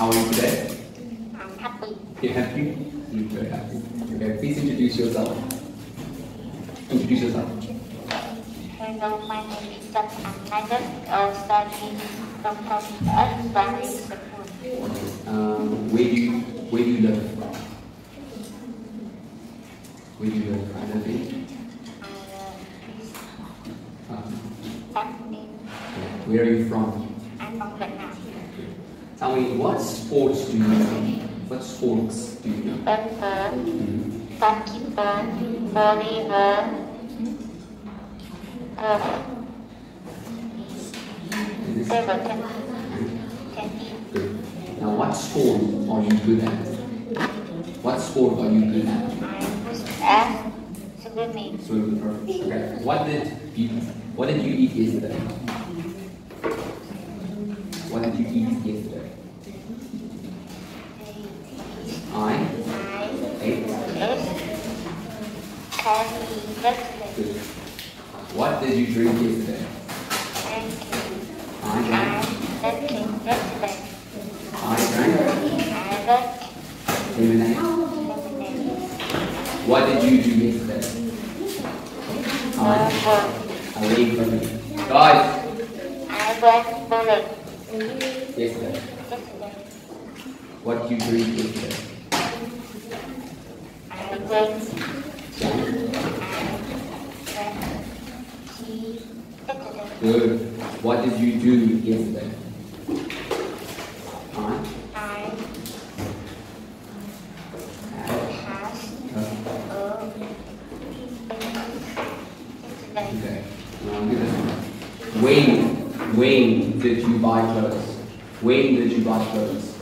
How are you today? I'm happy. You're happy? You're very happy. Okay, please introduce yourself. Introduce yourself. Hello, my name is Trần I'm uh, studying from primary school. Um, where do you where do you live? Where do you live? I live in. Um, where are you from? I'm from Vietnam. Tell me what sports do you know? What sports do you know? Mm. basketball, volleyball, golf, table tennis, Good. Now, what sport are you good at? What sport are you good at? At swimming. Swimming. Okay. What did you What did you eat yesterday? What did you eat yesterday? I ate. What did you drink yesterday? I drank. I drank lemonade. What did you do yesterday? I. I ate bowling. Guys, I went yesterday. yesterday. What did you drink yesterday? I went Jam. tea yesterday. Good. What did you do yesterday? I I Uh, yesterday. okay. Now do this one. When did you buy clothes? When did you buy clothes?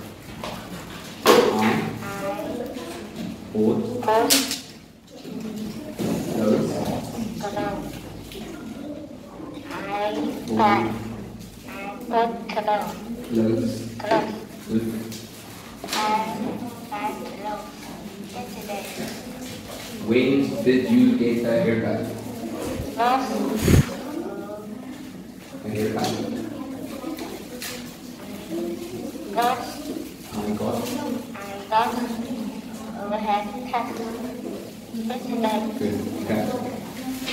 I bought clothes. I bought I. Clothes. Cologne. I bought cologne yesterday. When did you get a haircut? Last A haircut. last I got. I got overhead cut yesterday. Good. Okay.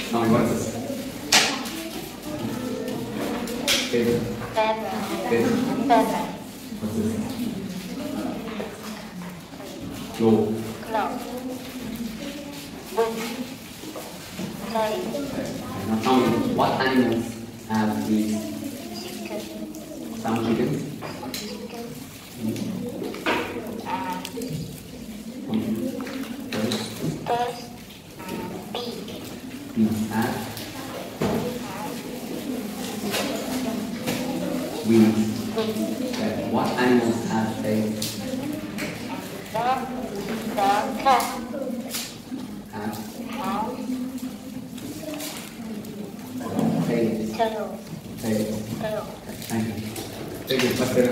Tell me what's this? Favorite. Feather. Favorite. Feather. What's this? Joel. Cloud. Wind. Play. Okay. Now tell me what animals have these? Chicken. Some. Chicken. Mm. And birds. birds. And bee. Have wings. Okay. What animals have? And dog. Dog. 加油！加油！加油！加油！快点